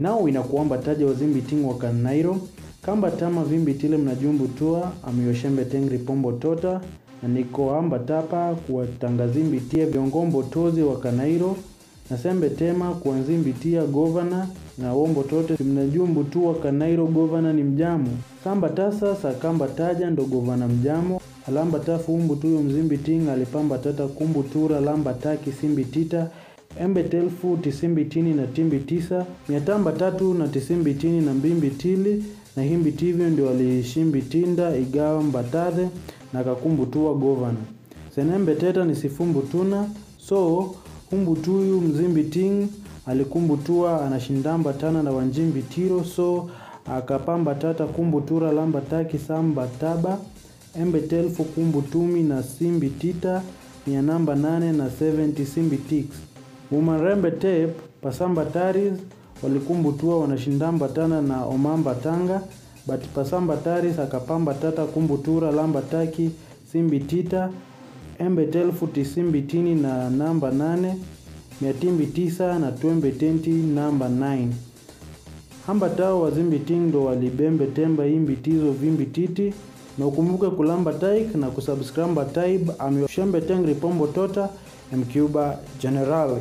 nao inakuomba taja wazimbi ting wa kanairo kamba tama vimbi tile mnajumbu tua amiyoshembe tengri pombo tota na niko amba tapa kuwatangazimbitia viongombo tozi wa kanairo na sembe tema kuanzimbitia govana na wombo tote mnajumbu tua kanairo govana ni mjamo kamba tasa sa kamba taja ndo govana mjamo alamba tafu umbu tuyo mzimbi tinga alipamba tata kumbu tura lamba taki simbi tita embe telfu tisimbi tini na timbi tisa miatamba tatu na tisimbi na mbimbi na himbi ndio alishimbitinda igawa mbatadhe na kakumbu tuwa govana senembe teta ni sifumbu tuna so humbu tuyu mzimbi ting alikumbutua anashindamba tana na wanjimbi tiro so akapamba tata kumbu tura lamba taki samba taba embe telfu kumbu tumi na simbi tita mia namba nane na 70 simbi tix umarembe tape pasamba taris walikumbutua wanashindamba tana na omamba tanga but pasamba taris akapamba tata kumbutura lamba taki simbi tita embe telfu tisimbi tini na namba nane miatimbi tisa na twembe tenti namba 9 hamba tao wazimbi tindo walibembe temba imbi tizo vimbi titi na ukumbuke kulamba taik na kusubscribe taib amyoshembe tengri pombo tota mcuba general